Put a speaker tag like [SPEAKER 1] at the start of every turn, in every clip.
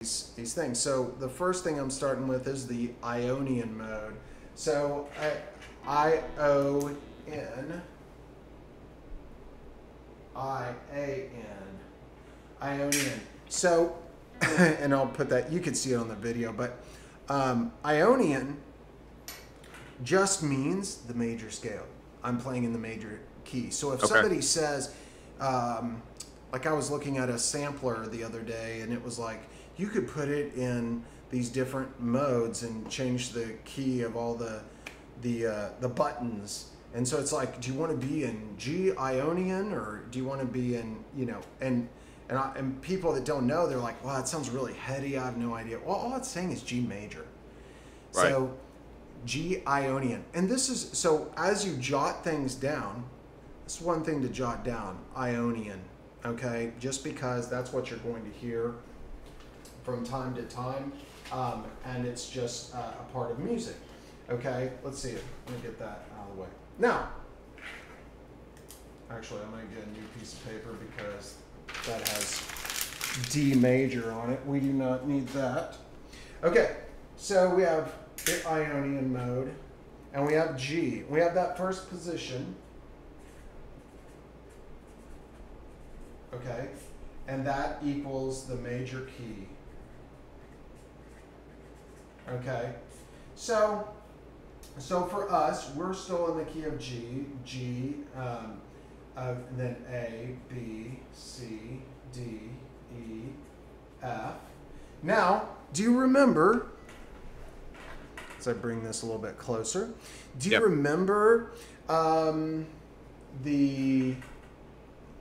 [SPEAKER 1] these, these things. So the first thing I'm starting with is the Ionian mode. So I O N I A N Ionian. So and I'll put that you can see it on the video, but um, Ionian just means the major scale. I'm playing in the major key. So if
[SPEAKER 2] Okay.
[SPEAKER 1] somebody says, um, like I was looking at a sampler the other day, and it was like you could put it in these different modes and change the key of all the the uh, the buttons. And so it's like, do you want to be in G Ionian or do you want to be in you know and and, I, and people that don't know, they're like, well, that sounds really heady. I have no idea. Well, all it's saying is G major. So G Ionian. And this is so as you jot things down, it's one thing to jot down Ionian, okay? Just because that's what you're going to hear from time to time, um, and it's just uh, a part of music, okay? Let's see. Let me get that out of the way. Now, actually, I'm going to get a new piece of paper because that has D major on it. We do not need that. Okay, so we have the Ionian mode, and we have G. We have that first position. Okay, and that equals the major key. Okay, so so for us, we're still in the key of G. G, um, and then A, B, C, D, E, F. Now, do you remember? As I bring this a little bit closer, do you
[SPEAKER 2] Yep.
[SPEAKER 1] remember um, the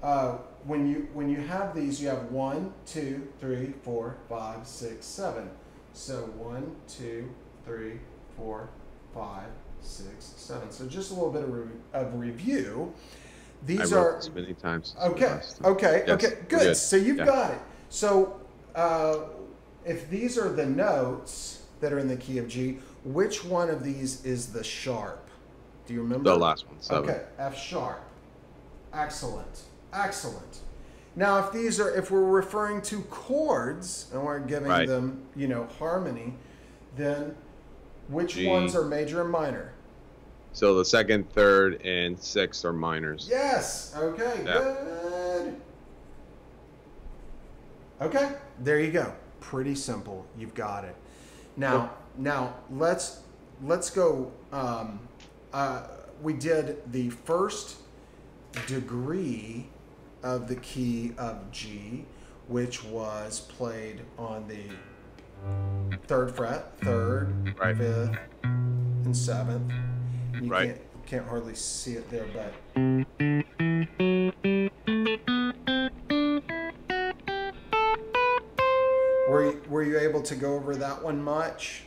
[SPEAKER 1] uh, when you when you have these? You have one, two, three, four, five, six, seven. So one, two, three, four, five, six, seven. So just a little bit of, re- of review. These are
[SPEAKER 2] this many times.
[SPEAKER 1] Okay. Okay.
[SPEAKER 2] Yes,
[SPEAKER 1] okay. Good.
[SPEAKER 2] good.
[SPEAKER 1] So you've
[SPEAKER 2] Yeah.
[SPEAKER 1] got it. So uh, if these are the notes that are in the key of G, which one of these is the sharp? Do you remember?
[SPEAKER 2] The last one, seven.
[SPEAKER 1] Okay. F sharp. Excellent. Excellent. Now, if these are, if we're referring to chords and we're giving
[SPEAKER 2] Right.
[SPEAKER 1] them, you know, harmony, then which
[SPEAKER 2] G.
[SPEAKER 1] ones are major and minor?
[SPEAKER 2] So the second, third, and sixth are minors.
[SPEAKER 1] Yes. Okay.
[SPEAKER 2] Yeah.
[SPEAKER 1] Good. Okay. There you go. Pretty simple. You've got it. Now, now let's let's go. Um, uh, we did the first degree of the key of G, which was played on the third fret, third,
[SPEAKER 2] Right.
[SPEAKER 1] fifth, and seventh. You
[SPEAKER 2] Right.
[SPEAKER 1] can't can't hardly see it there, but were you, were you able to go over that one much?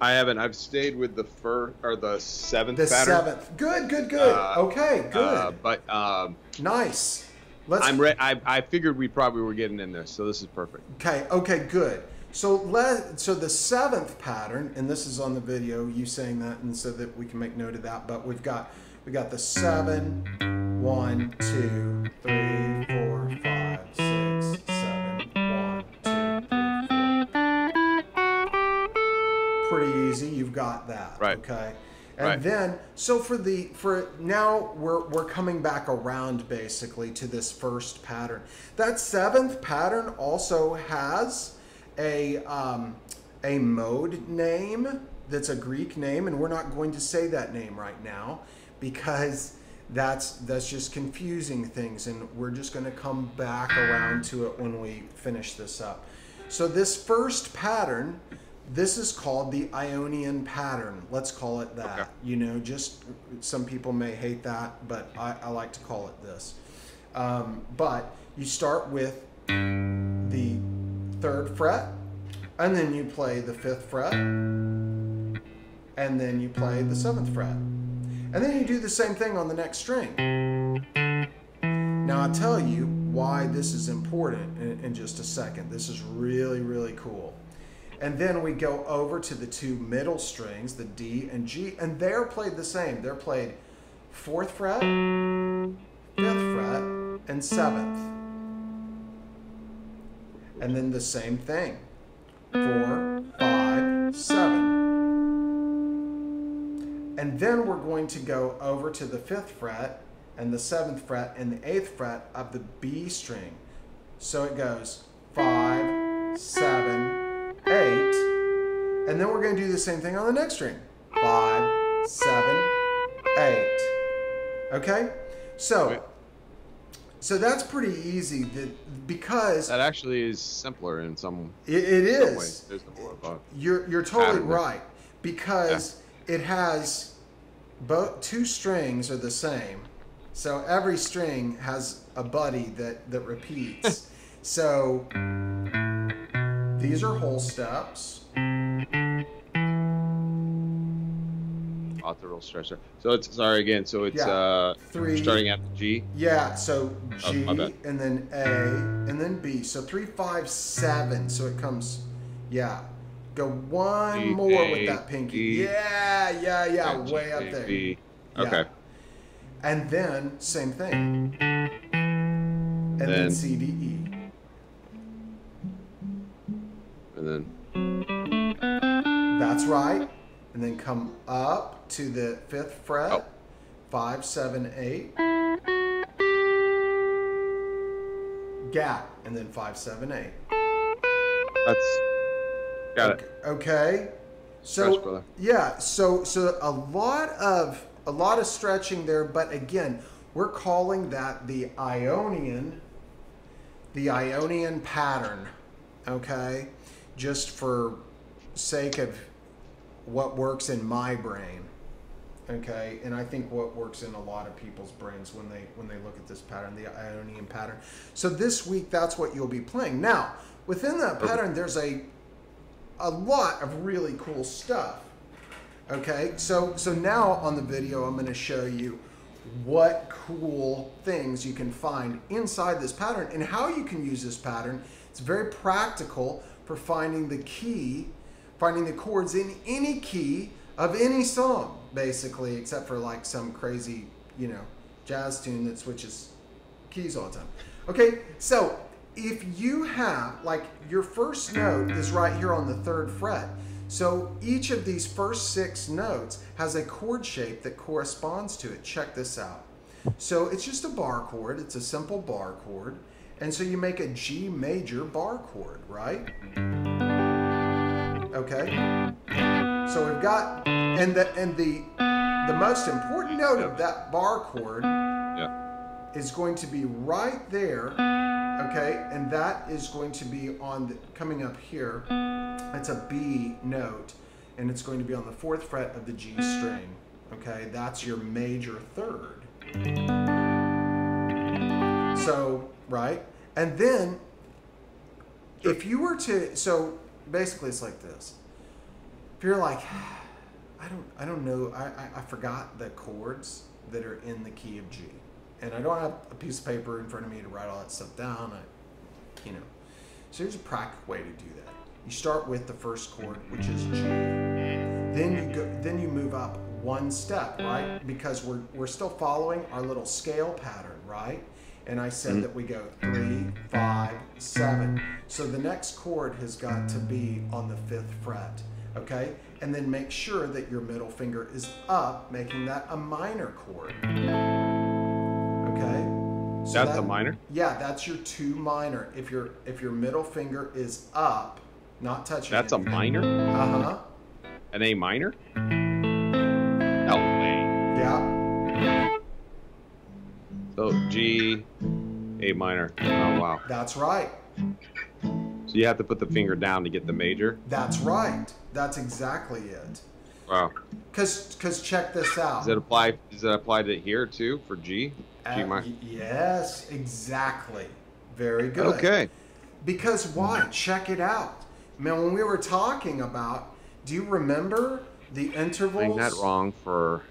[SPEAKER 2] I haven't. I've stayed with the first or the seventh
[SPEAKER 1] The
[SPEAKER 2] pattern.
[SPEAKER 1] seventh. Good, good, good.
[SPEAKER 2] Uh,
[SPEAKER 1] okay, good.
[SPEAKER 2] Uh, but um,
[SPEAKER 1] nice. Let's.
[SPEAKER 2] I'm re- I, I figured we probably were getting in there, so this is perfect.
[SPEAKER 1] Okay, okay, good. So let so the seventh pattern, and this is on the video, you saying that, and so that we can make note of that. But we've got we got the seven, one, two, three, four, Pretty easy. You've got that.
[SPEAKER 2] Right.
[SPEAKER 1] Okay. And
[SPEAKER 2] Right.
[SPEAKER 1] then, so for the for now, we're we're coming back around basically to this first pattern. That seventh pattern also has a um, a mode name that's a Greek name, and we're not going to say that name right now because that's that's just confusing things, and we're just going to come back around to it when we finish this up. So this first pattern, this is called the Ionian pattern. Let's call it that.
[SPEAKER 2] Okay.
[SPEAKER 1] You know, just some people may hate that, but I, I like to call it this. Um, but you start with the third fret, and then you play the fifth fret, and then you play the seventh fret. And then you do the same thing on the next string. Now, I'll tell you why this is important in, in just a second. This is really, really cool. And then we go over to the two middle strings, the D and G, and they're played the same. They're played fourth fret, fifth fret, and seventh. And then the same thing. Four, five, seven. And then we're going to go over to the fifth fret and the seventh fret and the eighth fret of the B string. So it goes five, seven. And then we're going to do the same thing on the next string. Five, seven, eight. Okay? So
[SPEAKER 2] Right.
[SPEAKER 1] so that's pretty easy that because
[SPEAKER 2] That actually is simpler in some,
[SPEAKER 1] it, it
[SPEAKER 2] some
[SPEAKER 1] is.
[SPEAKER 2] ways. There's more
[SPEAKER 1] You're you're totally right because it has both two strings are the same, so every string has a buddy that that repeats. so these are whole steps.
[SPEAKER 2] Author stretch there. So it's sorry again. So it's
[SPEAKER 1] Yeah.
[SPEAKER 2] uh
[SPEAKER 1] Three.
[SPEAKER 2] starting at the G.
[SPEAKER 1] Yeah, so
[SPEAKER 2] Oh,
[SPEAKER 1] G
[SPEAKER 2] bad.
[SPEAKER 1] and then A and then B. So three, five, seven. So it comes, yeah. Go one
[SPEAKER 2] G,
[SPEAKER 1] more with that pinky. Yeah, yeah, yeah,
[SPEAKER 2] and
[SPEAKER 1] way up
[SPEAKER 2] A,
[SPEAKER 1] there.
[SPEAKER 2] B.
[SPEAKER 1] Yeah.
[SPEAKER 2] Okay.
[SPEAKER 1] And then same thing. And then,
[SPEAKER 2] Then-
[SPEAKER 1] C, D, E.
[SPEAKER 2] And then
[SPEAKER 1] That's right. And then come up to the fifth fret.
[SPEAKER 2] Oh.
[SPEAKER 1] Five, seven, eight. Gap. And then five, seven, eight.
[SPEAKER 2] that's got it.
[SPEAKER 1] Okay. So yeah, so so a lot of a lot of stretching there, but again, we're calling that the Ionian the Ionian pattern. Okay? Just for sake of what works in my brain. Okay? And I think what works in a lot of people's brains when they when they look at this pattern, the Ionian pattern. So this week that's what you'll be playing. Now, within that pattern there's a a lot of really cool stuff. Okay, so so now on the video, I'm going to show you what cool things you can find inside this pattern and how you can use this pattern. It's very practical for finding the key, finding the chords in any key of any song, basically, except for like some crazy, you know, jazz tune that switches keys all the time. Okay, so if you have, like, your first note is right here on the third fret. So each of these first six notes has a chord shape that corresponds to it. Check this out. So it's just a bar chord, it's a simple bar chord. And so you make a G major bar chord, right? Okay. So we've got and the and the the most important note of that bar chord
[SPEAKER 2] Yeah.
[SPEAKER 1] is going to be right there, okay? And that is going to be on the, coming up here. It's a B note, and it's going to be on the fourth fret of the G string, okay? That's your major third. So, right? And then, if you were to, so basically it's like this. If you're like, I don't, I don't know, I, I, I forgot the chords that are in the key of G, and I don't have a piece of paper in front of me to write all that stuff down. I, you know, so here's a practical way to do that. You start with the first chord, which is G. Then you go, then you move up one step, right? Because we're we're still following our little scale pattern, right? And I said that we go three, five, seven. So the next chord has got to be on the fifth fret, okay? And then make sure that your middle finger is up, making that a minor chord. Okay? So
[SPEAKER 2] That's
[SPEAKER 1] that-
[SPEAKER 2] a minor.
[SPEAKER 1] Yeah, that's your two minor. If your if your middle finger is up, not touching
[SPEAKER 2] That's a minor.
[SPEAKER 1] Uh huh.
[SPEAKER 2] An A minor. So G, A minor. Oh wow.
[SPEAKER 1] that's right.
[SPEAKER 2] So you have to put the finger down to get the major.
[SPEAKER 1] That's right. That's exactly it.
[SPEAKER 2] Wow.
[SPEAKER 1] Cause, cause check this out.
[SPEAKER 2] Does it apply? Does that apply to here too for G? G
[SPEAKER 1] Uh,
[SPEAKER 2] minor.
[SPEAKER 1] yes, exactly. Very good.
[SPEAKER 2] Okay.
[SPEAKER 1] Because why? Check it out. Man, when we were talking about, do you remember the intervals?
[SPEAKER 2] That wrong for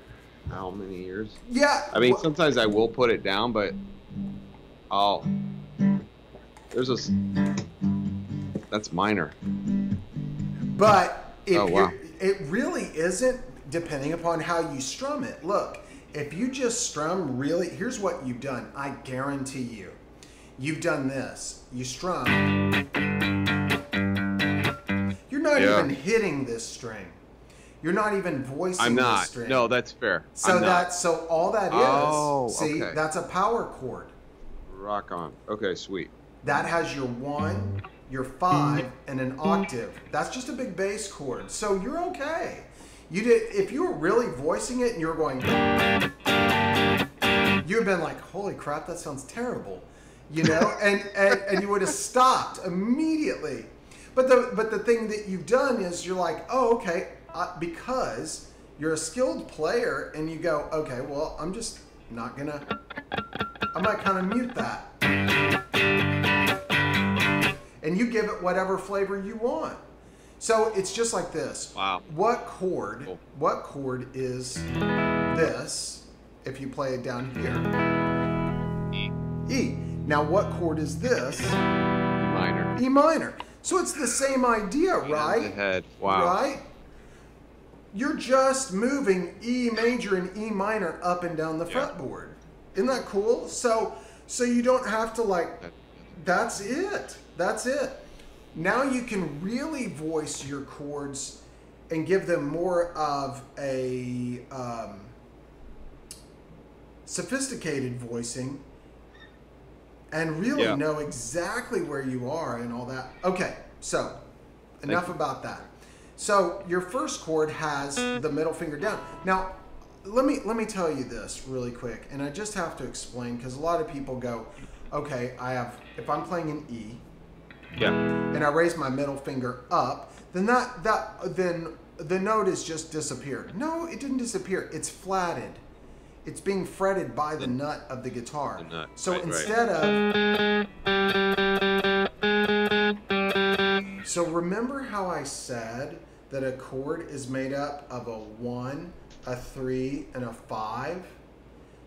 [SPEAKER 2] how many years?
[SPEAKER 1] Yeah.
[SPEAKER 2] I mean, sometimes I will put it down, but I'll. There's a. That's minor.
[SPEAKER 1] But if
[SPEAKER 2] Oh, wow.
[SPEAKER 1] it really isn't, depending upon how you strum it. Look, if you just strum really, here's what you've done. I guarantee you. you've done this. You strum. You're not
[SPEAKER 2] Yeah.
[SPEAKER 1] even hitting this string. You're not even voicing
[SPEAKER 2] I'm not. No, that's fair.
[SPEAKER 1] so
[SPEAKER 2] I'm not.
[SPEAKER 1] so all that is.
[SPEAKER 2] Oh,
[SPEAKER 1] see,
[SPEAKER 2] okay.
[SPEAKER 1] that's a power chord.
[SPEAKER 2] rock on. Okay, sweet.
[SPEAKER 1] That has your one, your five, and an octave. That's just a big bass chord. So you're okay. You did if you were really voicing it and you were going you would have been like, holy crap, that sounds terrible. You know? and, and and you would have stopped immediately. But the but the thing that you've done is you're like, oh, okay, uh, because you're a skilled player and you go, okay, well, I'm just not gonna I might kind of mute that and you give it whatever flavor you want. So it's just like this.
[SPEAKER 2] Wow.
[SPEAKER 1] What chord?
[SPEAKER 2] Cool.
[SPEAKER 1] What chord is this? If you play it down here,
[SPEAKER 2] E
[SPEAKER 1] E. Now what chord is this?
[SPEAKER 2] E minor.
[SPEAKER 1] E minor. So it's the same idea, right?
[SPEAKER 2] Wow.
[SPEAKER 1] Right? You're just moving E major and E minor up and down the
[SPEAKER 2] Yeah.
[SPEAKER 1] fretboard. Isn't that cool? So so you don't have to like that's it. That's it. Now you can really voice your chords and give them more of a um, sophisticated voicing and really
[SPEAKER 2] Yeah.
[SPEAKER 1] know exactly where you are and all that. Okay, so enough about that. So your first chord has the middle finger down. Now, let me let me tell you this really quick, and I just have to explain because a lot of people go, okay, I have if I'm playing an E
[SPEAKER 2] Yeah.
[SPEAKER 1] and I raise my middle finger up, then that that then the note is just disappeared. No, it didn't disappear. It's flatted. It's being fretted by the nut of the guitar.
[SPEAKER 2] The nut,
[SPEAKER 1] So
[SPEAKER 2] right, right.
[SPEAKER 1] instead of So remember how I said that a chord is made up of a 1, a 3 and a 5?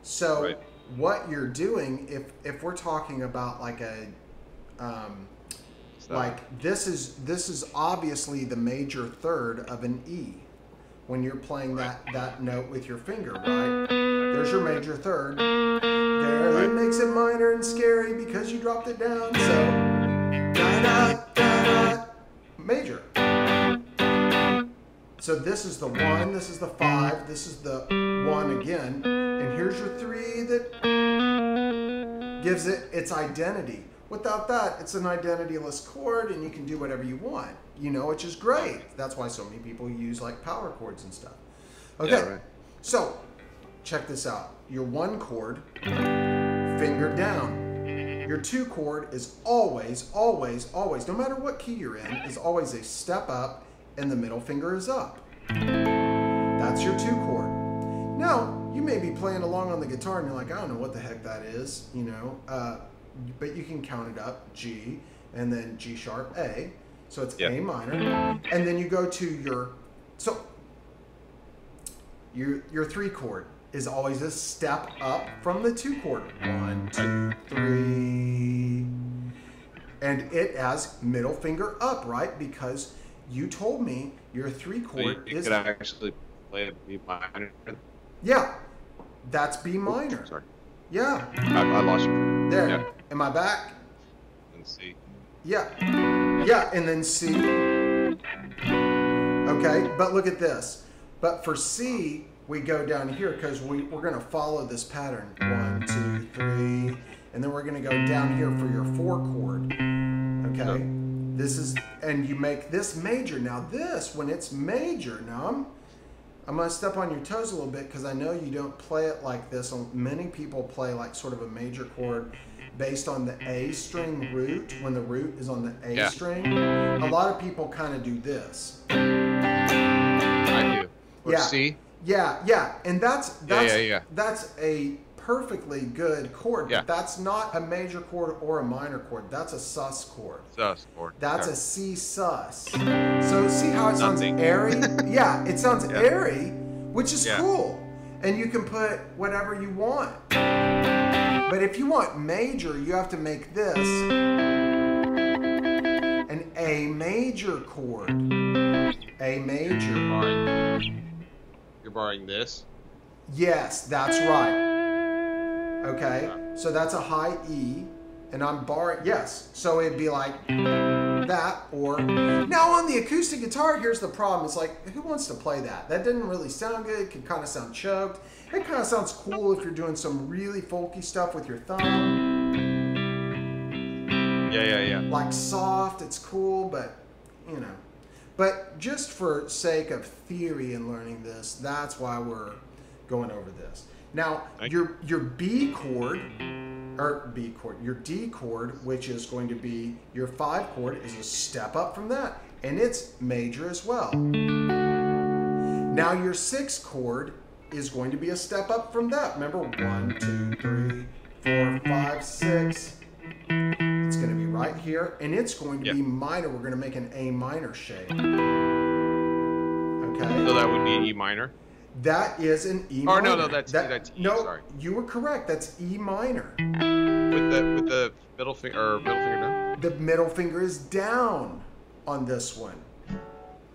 [SPEAKER 1] So
[SPEAKER 2] Right.
[SPEAKER 1] what you're doing if if we're talking about like a um, like this is this is obviously the major third of an E when you're playing that that note with your finger, right? There's your major third. There, that
[SPEAKER 2] Right.
[SPEAKER 1] makes it minor and scary because you dropped it down. So da da So this is the one, this is the five, this is the one again, and here's your three that gives it its identity. Without that, it's an identityless chord, and you can do whatever you want. You know, which is great. That's why so many people use like power chords and stuff. Okay,
[SPEAKER 2] Yeah, right.
[SPEAKER 1] so check this out. Your one chord, finger down. Your two chord is always, always, always, no matter what key you're in, is always a step up, and the middle finger is up. That's your two chord. Now, you may be playing along on the guitar and you're like, I don't know what the heck that is, you know, uh, but you can count it up G and then G sharp A. So it's
[SPEAKER 2] Yeah.
[SPEAKER 1] A minor. And then you go to your, so your, your three chord is always a step up from the two chord. One, two, three. And it has middle finger up, right? Because you told me your three
[SPEAKER 2] So you,
[SPEAKER 1] chord
[SPEAKER 2] you
[SPEAKER 1] is
[SPEAKER 2] could actually play a B minor.
[SPEAKER 1] yeah, that's B minor.
[SPEAKER 2] Sorry,
[SPEAKER 1] Yeah,
[SPEAKER 2] I, I lost you.
[SPEAKER 1] there.
[SPEAKER 2] Yeah.
[SPEAKER 1] Am I back?
[SPEAKER 2] And C.
[SPEAKER 1] Yeah, yeah, and then C. Okay, but look at this. But for C, we go down here because we, we're going to follow this pattern. One, two, three. And then we're going to go down here for your four chord. Okay? This is, and you make this major. Now, this, when it's major, now I'm, I'm going to step on your toes a little bit because I know you don't play it like this. Many people play like sort of a major chord based on the A string root when the root is on the A
[SPEAKER 2] Yeah.
[SPEAKER 1] string. A lot of people kind of do this.
[SPEAKER 2] I do. Or
[SPEAKER 1] Yeah.
[SPEAKER 2] C.
[SPEAKER 1] Yeah, yeah, and that's that's
[SPEAKER 2] yeah, yeah.
[SPEAKER 1] that's a perfectly good chord.
[SPEAKER 2] Yeah.
[SPEAKER 1] But that's not a major chord or a minor chord. That's a sus chord.
[SPEAKER 2] Sus. Or
[SPEAKER 1] That's
[SPEAKER 2] okay.
[SPEAKER 1] a C sus. So see how it sounds
[SPEAKER 2] Nothing.
[SPEAKER 1] airy? yeah, it sounds
[SPEAKER 2] Yeah.
[SPEAKER 1] airy, which is
[SPEAKER 2] Yeah.
[SPEAKER 1] cool. And you can put whatever you want. But if you want major, you have to make this an A major chord. A major.
[SPEAKER 2] borrowing. You're borrowing this.
[SPEAKER 1] Yes, that's right. Okay, so that's a high E, and I'm barring, yes. So it'd be like that, or now on the acoustic guitar, here's the problem. It's like, who wants to play that? That didn't really sound good. It can kind of sound choked. It kind of sounds cool if you're doing some really folky stuff with your thumb.
[SPEAKER 2] Yeah, yeah, yeah.
[SPEAKER 1] Like soft, it's cool, but you know. But just for sake of theory and learning this, that's why we're going over this. Now,
[SPEAKER 2] Thank
[SPEAKER 1] your your B chord or B chord, your D chord, which is going to be your 5 chord is a step up from that, and it's major as well. Now your 6 chord is going to be a step up from that. Remember, one, two, three, four, five, six. It's going to be right here, and it's going to
[SPEAKER 2] Yeah.
[SPEAKER 1] be minor. We're going to make an A minor shape. Okay.
[SPEAKER 2] So that would be E minor.
[SPEAKER 1] That is an E
[SPEAKER 2] Or
[SPEAKER 1] minor.
[SPEAKER 2] no, no, that's-
[SPEAKER 1] That-
[SPEAKER 2] that's E,
[SPEAKER 1] No,
[SPEAKER 2] sorry.
[SPEAKER 1] you were correct. That's E minor.
[SPEAKER 2] With the with the middle finger or middle finger down.
[SPEAKER 1] The middle finger is down on this one.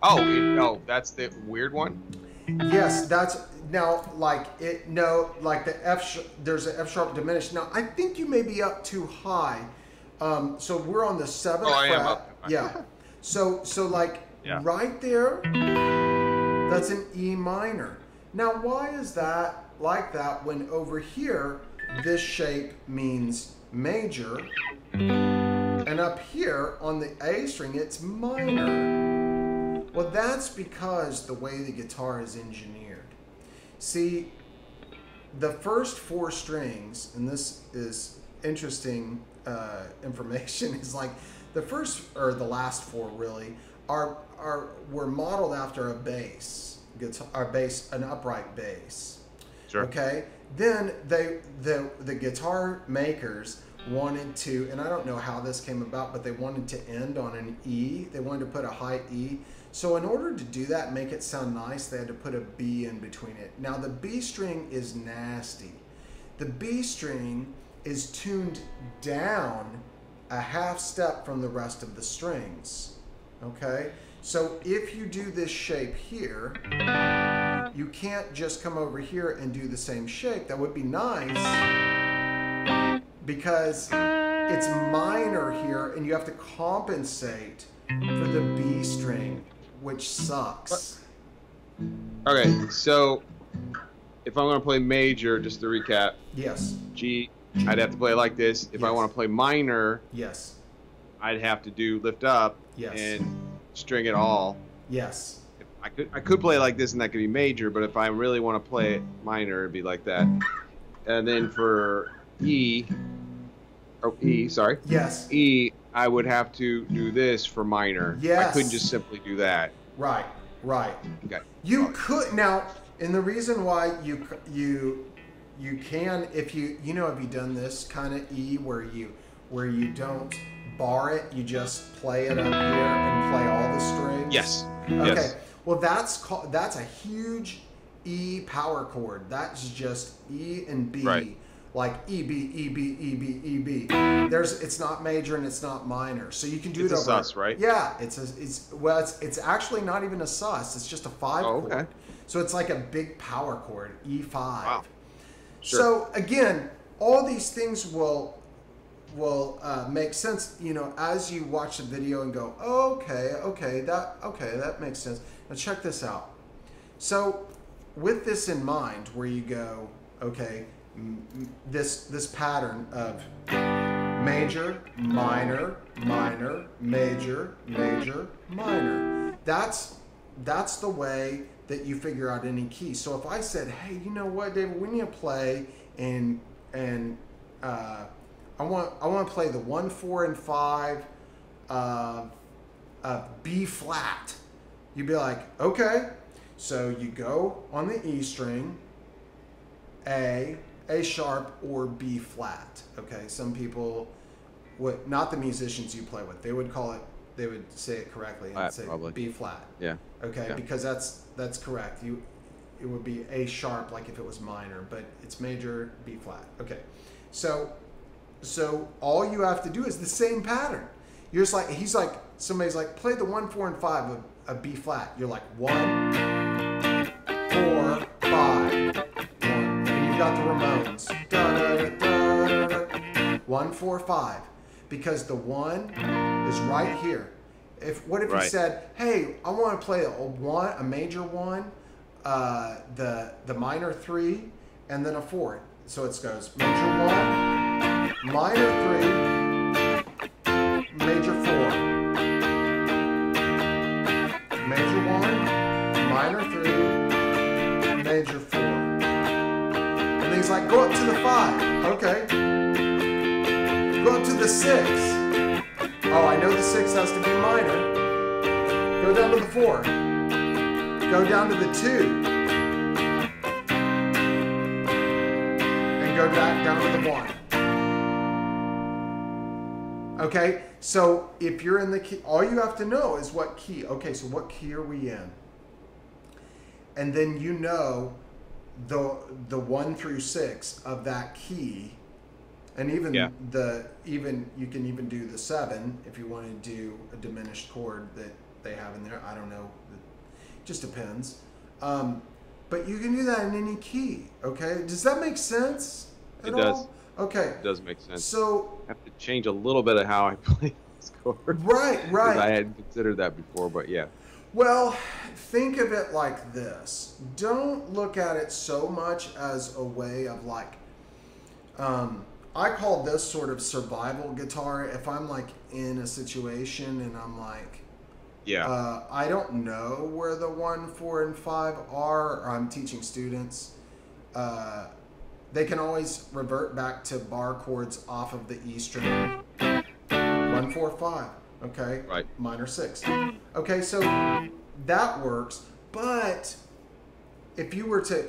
[SPEAKER 2] Oh, it, oh, that's the weird one.
[SPEAKER 1] Yes, that's now like it. No, like the F. There's an F sharp diminished. Now I think you may be up too high. Um, so we're on the seventh
[SPEAKER 2] Oh, I
[SPEAKER 1] fret.
[SPEAKER 2] am up.
[SPEAKER 1] Yeah. So so like
[SPEAKER 2] Yeah.
[SPEAKER 1] right there, that's an E minor. Now why is that like that when over here this shape means major, and up here on the A string it's minor? Well, that's because the way the guitar is engineered. See, the first four strings, and this is interesting uh, information, is like the first or the last four really are are were modeled after a bass guitar, bass, an upright bass.
[SPEAKER 2] Sure.
[SPEAKER 1] Okay. Then they the the guitar makers wanted to, and I don't know how this came about, but they wanted to end on an E. They wanted to put a high E. So in order to do that, make it sound nice, they had to put a B in between it. Now the B string is nasty. The B string is tuned down a half step from the rest of the strings. Okay? So if you do this shape here, you can't just come over here and do the same shape. That would be nice because it's minor here and you have to compensate for the B string, which sucks.
[SPEAKER 2] Okay, so if I'm gonna play major, just to recap,
[SPEAKER 1] Yes,
[SPEAKER 2] G, I'd have to play like this. If I want to play minor,
[SPEAKER 1] yes,
[SPEAKER 2] I'd have to do lift up
[SPEAKER 1] Yes.
[SPEAKER 2] and string it all.
[SPEAKER 1] yes,
[SPEAKER 2] I could I could play like this and that could be major, but if I really want to play it minor, it'd be like that. And then for E, oh E, sorry,
[SPEAKER 1] yes,
[SPEAKER 2] E, I would have to do this for minor.
[SPEAKER 1] Yes.
[SPEAKER 2] I couldn't just simply do that.
[SPEAKER 1] right, right.
[SPEAKER 2] Okay.
[SPEAKER 1] You could now, and the reason why you you you can if you you know have you done this kind of E where you where you don't bar it, you just play it up here and play all the strings.
[SPEAKER 2] Yes.
[SPEAKER 1] Okay.
[SPEAKER 2] Yes.
[SPEAKER 1] Well, that's called that's a huge E power chord. That's just E and B.
[SPEAKER 2] Right.
[SPEAKER 1] Like E B E B E B E B. There's it's not major and it's not minor, so you can do
[SPEAKER 2] It's
[SPEAKER 1] it
[SPEAKER 2] a sus, right?
[SPEAKER 1] Yeah, it's a it's well it's it's actually not even a sus. It's just a five
[SPEAKER 2] Oh,
[SPEAKER 1] chord.
[SPEAKER 2] okay.
[SPEAKER 1] So it's like a big power chord, E five.
[SPEAKER 2] Wow. Sure.
[SPEAKER 1] So again, all these things will will uh, make sense, you know, as you watch the video and go, okay, okay, that okay, that makes sense. Now check this out. So with this in mind, where you go, okay, this this pattern of major, minor, minor, major, major, minor. That's that's the way that you figure out any key. So if I said, hey, you know what, David, we need to play and and uh, I want I want to play the one, four, and five uh, uh, B flat. You'd be like, okay. So you go on the E string, A, A sharp, or B flat. Okay. Some people would not the musicians you play with. They would call it. They would say it correctly and
[SPEAKER 2] Flat,
[SPEAKER 1] say
[SPEAKER 2] probably.
[SPEAKER 1] B flat.
[SPEAKER 2] Yeah.
[SPEAKER 1] Okay,
[SPEAKER 2] Yeah.
[SPEAKER 1] because that's that's correct. You it would be A sharp like if it was minor, but it's major B flat. Okay. So so all you have to do is the same pattern. You're just like he's like somebody's like play the one, four, and five of a B flat. You're like one, four, five, one, and you've got the Ramones. Da, da, da. One, four, five, because the one is right here. If what if you said, "Hey, I want to play a one, a major one, uh, the the minor three, and then a four." So it goes major one, minor three, major four, major one, minor three, major four. And he's like, "Go up to the five, okay." Go up to the six. Oh, I know the six has to be minor. Go down to the four. Go down to the two. And go back down to the one. Okay, so if you're in the key, all you have to know is what key. Okay, so what key are we in? And then you know the the one through six of that key and even
[SPEAKER 2] Yeah.
[SPEAKER 1] the even you can even do the seven if you want to do a diminished chord that they have in there. I don't know. It just depends. Um, but you can do that in any key. Okay. Does that make sense?
[SPEAKER 2] It
[SPEAKER 1] at
[SPEAKER 2] does.
[SPEAKER 1] Okay.
[SPEAKER 2] It does make sense.
[SPEAKER 1] So
[SPEAKER 2] I have to change a little bit of how I play this chord.
[SPEAKER 1] Right, right.
[SPEAKER 2] I hadn't considered that before, but yeah.
[SPEAKER 1] Well, think of it like this. Don't look at it so much as a way of like, um, I call this sort of survival guitar. If I'm like in a situation and I'm like,
[SPEAKER 2] Yeah.
[SPEAKER 1] uh, I don't know where the one, four, and five are, or I'm teaching students, uh, they can always revert back to bar chords off of the E string. One, four, five. Okay.
[SPEAKER 2] Right.
[SPEAKER 1] Minor six. Okay, so that works. But if you were to,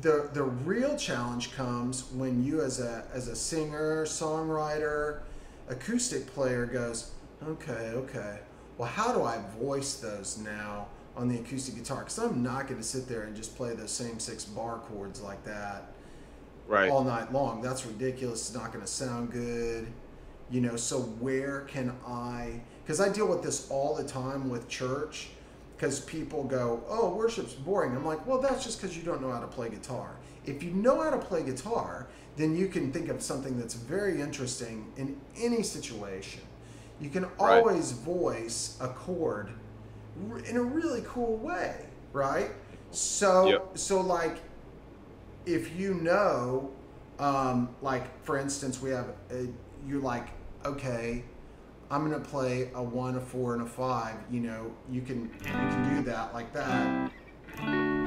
[SPEAKER 1] the the real challenge comes when you, as a as a singer, songwriter, acoustic player, goes, okay, okay. Well, how do I voice those now on the acoustic guitar? Because I'm not going to sit there and just play those same six bar chords like that
[SPEAKER 2] right.
[SPEAKER 1] all night long. That's ridiculous. It's not going to sound good. You know, so where can I? Because I deal with this all the time with church. Because people go, oh, worship's boring. I'm like, well, that's just because you don't know how to play guitar. If you know how to play guitar, then you can think of something that's very interesting in any situation. You can
[SPEAKER 2] Right.
[SPEAKER 1] always voice a chord in a really cool way, right? So,
[SPEAKER 2] Yep.
[SPEAKER 1] so like, if you know, um, like for instance, we have a, you're like, okay, I'm gonna play a one, a four, and a five. You know, you can you can do that like that.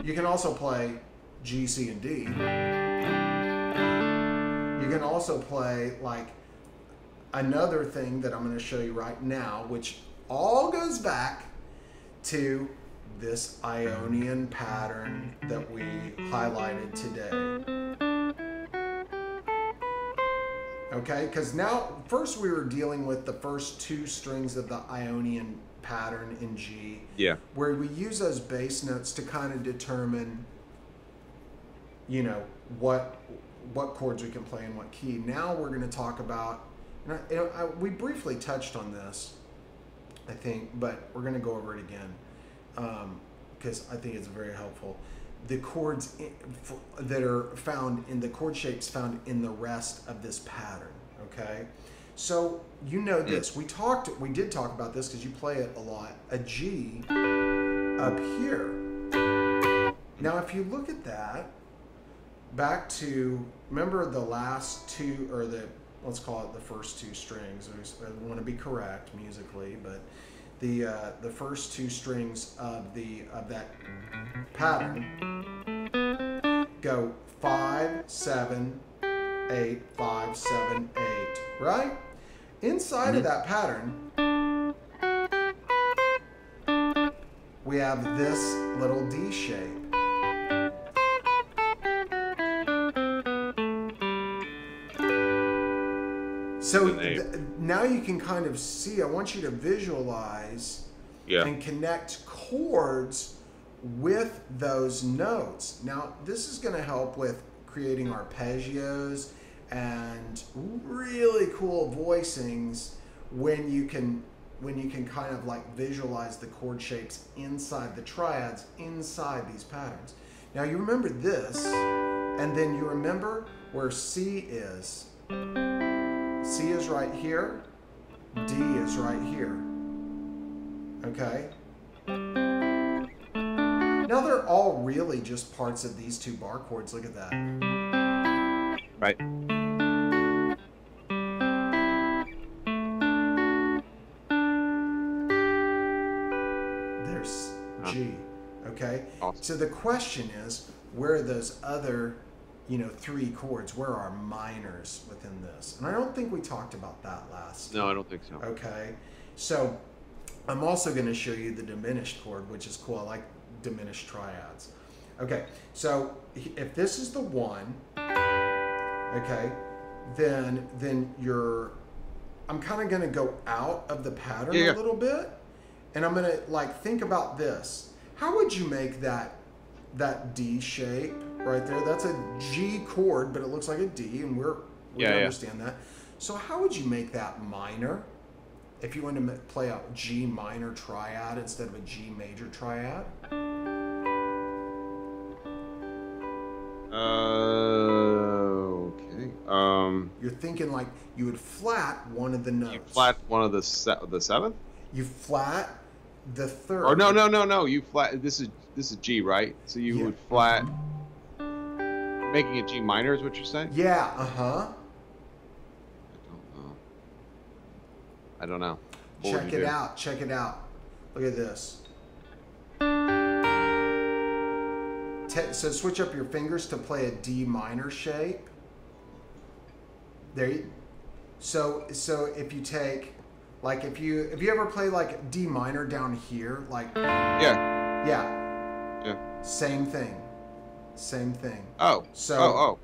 [SPEAKER 1] You can also play G, C, and D. You can also play like another thing that I'm going to show you right now, which all goes back to this Ionian pattern that we highlighted today. Okay, because now, first we were dealing with the first two strings of the Ionian pattern in G,
[SPEAKER 2] Yeah.
[SPEAKER 1] where we use those bass notes to kind of determine, you know, what what chords we can play in what key. Now we're going to talk about, and I, I, we briefly touched on this, I think, but we're going to go over it again Um, because I think it's very helpful. The chords in, f that are found in the chord shapes found in the rest of this pattern. Okay, so you know this. We talked. We did talk about this because you play it a lot. A G up here. Now, if you look at that, back to remember the last two or the let's call it the first two strings. I want to be correct musically, but the uh, the first two strings of the of that pattern go five seven eight five seven eight right? Inside of that pattern we have this little D shape So th- now you can kind of see. I want you to visualize
[SPEAKER 2] Yeah.
[SPEAKER 1] and connect chords with those notes. Now, this is going to help with creating arpeggios and really cool voicings when you can when you can kind of like visualize the chord shapes inside the triads inside these patterns. Now you remember this and then you remember where C is. C is right here, D is right here. Okay? Now they're all really just parts of these two bar chords. Look at that.
[SPEAKER 2] Right.
[SPEAKER 1] There's G. Okay?
[SPEAKER 2] Awesome.
[SPEAKER 1] So the question is, where are those other, you know, three chords? Where are minors within this? And I don't think we talked about that last.
[SPEAKER 2] No, I don't think so.
[SPEAKER 1] Okay. So I'm also going to show you the diminished chord, which is cool. I like diminished triads. Okay. So if this is the one, okay, then then you're I'm kind of going to go out of the pattern
[SPEAKER 2] Yeah,
[SPEAKER 1] a little bit and I'm going to like think about this. How would you make that that D shape right there? That's a G chord, but it looks like a D and we're we
[SPEAKER 2] Yeah, yeah.
[SPEAKER 1] understand that. So how would you make that minor? If you want to play a G minor triad instead of a G major triad?
[SPEAKER 2] Uh, okay. Um,
[SPEAKER 1] You're thinking like you would flat one of the notes.
[SPEAKER 2] you flat one of the se- the seventh?
[SPEAKER 1] You flat the third.
[SPEAKER 2] Or no, no, no, no. You flat. This is this is G, right? So you
[SPEAKER 1] Yeah.
[SPEAKER 2] would flat, making it G minor is what you're saying?
[SPEAKER 1] Yeah, uh huh.
[SPEAKER 2] I don't know. I don't know. What
[SPEAKER 1] Check it
[SPEAKER 2] do?
[SPEAKER 1] out. Check it out. Look at this. So switch up your fingers to play a D minor shape. There you. So so if you take, like if you if you ever play like D minor down here, like
[SPEAKER 2] Yeah.
[SPEAKER 1] yeah,
[SPEAKER 2] Yeah.
[SPEAKER 1] same thing, same thing.
[SPEAKER 2] Oh.
[SPEAKER 1] So-
[SPEAKER 2] Oh.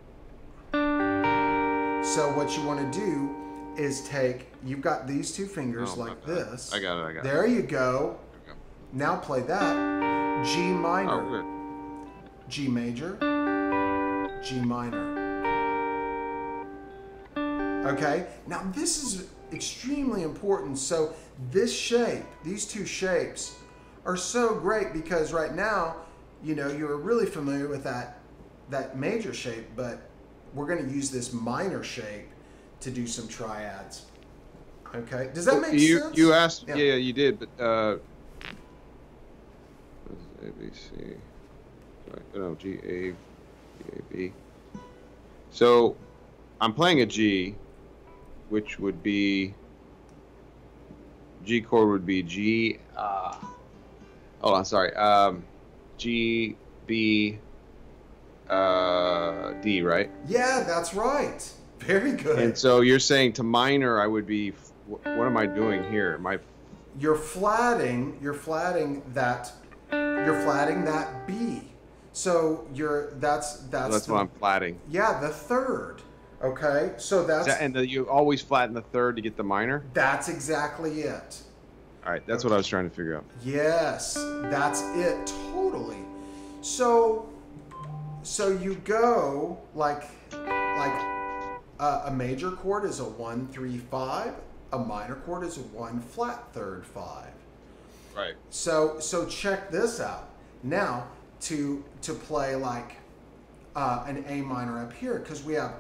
[SPEAKER 2] oh.
[SPEAKER 1] So what you want to do is take. You've got these two fingers
[SPEAKER 2] oh,
[SPEAKER 1] like this.
[SPEAKER 2] I got it. I got it.
[SPEAKER 1] There you go.
[SPEAKER 2] Okay.
[SPEAKER 1] Now play that. G minor.
[SPEAKER 2] Oh, good.
[SPEAKER 1] G major, G minor. Okay, now this is extremely important. So, this shape, these two shapes, are so great because right now, you know, you're really familiar with that that major shape, but we're going to use this minor shape to do some triads. Okay, does that make
[SPEAKER 2] you
[SPEAKER 1] sense?
[SPEAKER 2] you asked
[SPEAKER 1] Yeah.
[SPEAKER 2] yeah. you did but uh what is it? A B C sorry no G A G A B so I'm playing a G which would be G chord would be G uh hold on sorry um G B uh D right
[SPEAKER 1] Yeah, that's right. Very good.
[SPEAKER 2] and so you're saying to minor I would be what am I doing here I
[SPEAKER 1] you're flatting you're flatting that you're flatting that B. So you're that's that's
[SPEAKER 2] that's
[SPEAKER 1] the,
[SPEAKER 2] what I'm flatting
[SPEAKER 1] yeah the third. Okay, so that's
[SPEAKER 2] that- and the, you always flatten the third to get the minor.
[SPEAKER 1] that's exactly it.
[SPEAKER 2] All right, that's what I was trying to figure out.
[SPEAKER 1] Yes, that's it totally. So so you go like like uh, a major chord is a one three five, a minor chord is a one flat third five.
[SPEAKER 2] Right.
[SPEAKER 1] So so check this out. Now to to play like uh, an A minor up here because we have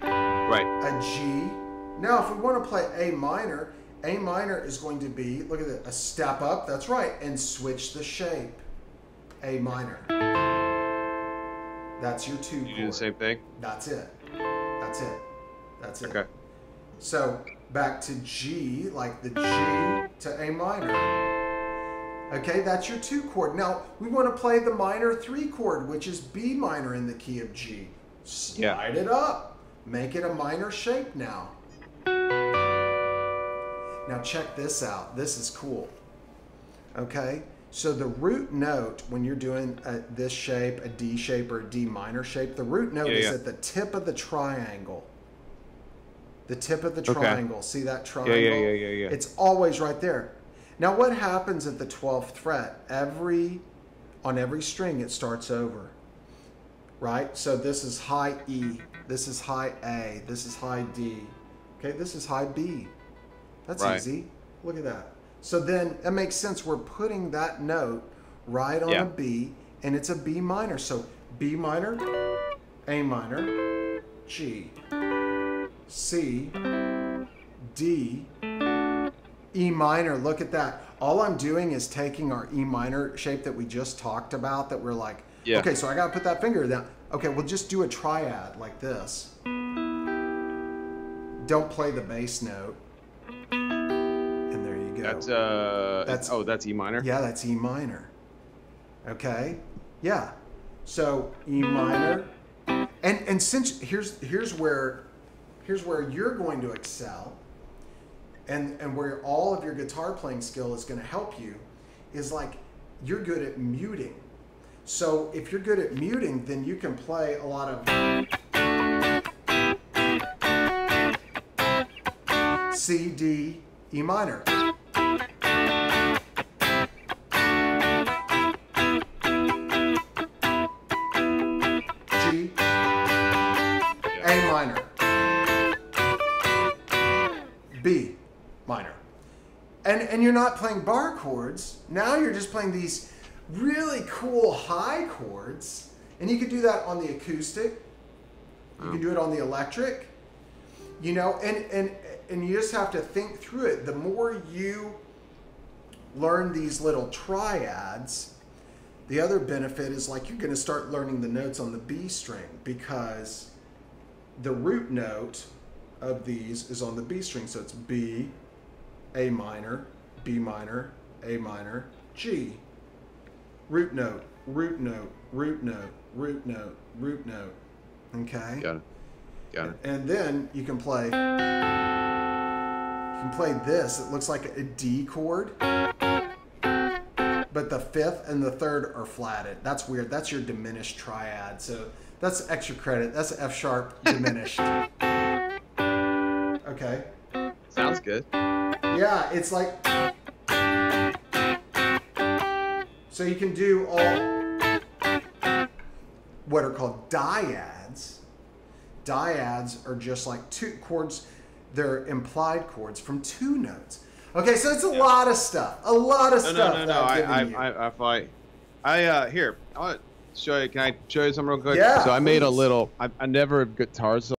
[SPEAKER 2] Right.
[SPEAKER 1] a G. Now if we want to play A minor, A minor is going to be look at it a step up. That's right, and switch the shape. A minor. That's your two
[SPEAKER 2] You do the same thing.
[SPEAKER 1] That's it. That's it. That's it.
[SPEAKER 2] Okay.
[SPEAKER 1] So back to G, like the G to A minor. Okay, that's your two chord. Now we want to play the minor three chord, which is B minor in the key of G.
[SPEAKER 2] Yeah.
[SPEAKER 1] Slide it up. Make it a minor shape now. Now check this out. This is cool. Okay, so the root note when you're doing a, this shape, a D shape or a D minor shape, the root note
[SPEAKER 2] Yeah,
[SPEAKER 1] is
[SPEAKER 2] yeah.
[SPEAKER 1] at the tip of the triangle. The tip of the
[SPEAKER 2] Okay.
[SPEAKER 1] triangle. See that triangle?
[SPEAKER 2] Yeah, yeah, yeah, yeah, yeah.
[SPEAKER 1] It's always right there. Now, what happens at the 12th fret? Every on every string, it starts over. Right? So this is high E. This is high A. This is high D. Okay, this is high B. That's
[SPEAKER 2] Right.
[SPEAKER 1] easy. Look at that. So then it makes sense. We're putting that note right on
[SPEAKER 2] Yeah.
[SPEAKER 1] a B, and it's a B minor. So B minor, A minor, G, C, D, E minor. Look at that. All I'm doing is taking our E minor shape that we just talked about. That we're like,
[SPEAKER 2] Yeah.
[SPEAKER 1] okay, so I got to put that finger down. Okay, we'll just do a triad like this. Don't play the bass note. And there you go.
[SPEAKER 2] That's uh.
[SPEAKER 1] That's-
[SPEAKER 2] oh, that's E minor.
[SPEAKER 1] Yeah, that's E minor. Okay? Yeah. So E minor. And and since here's here's where here's where you're going to excel and and where all of your guitar playing skill is going to help you is like you're good at muting. So if you're good at muting, then you can play a lot of C, D, E minor. You're not playing bar chords. Now you're just playing these really cool high chords. And you can do that on the acoustic. You can do it on the electric. You know, and, and and you just have to think through it. The more you learn these little triads, the other benefit is like you're going to start learning the notes on the B string because the root note of these is on the B string. So it's B, A minor, B minor, A minor, G. Root note, root note, root note, root note, root note. Okay?
[SPEAKER 2] Got it. Got it.
[SPEAKER 1] And then you can play. You can play this. It looks like a D chord, but the fifth and the third are flatted. That's weird. That's your diminished triad. So that's extra credit. That's F sharp diminished. Okay.
[SPEAKER 2] Sounds good.
[SPEAKER 1] Yeah, it's like. So you can do all what are called dyads. Dyads are just like two chords, they're implied chords from two notes. Okay, so it's a lot of stuff. A lot of
[SPEAKER 2] No,
[SPEAKER 1] stuff.
[SPEAKER 2] no, no, no. I, I. I, if I, I, uh, here. I want to show you. Can I show you something real quick?
[SPEAKER 1] Yeah,
[SPEAKER 2] So I made a little. I, I never guitars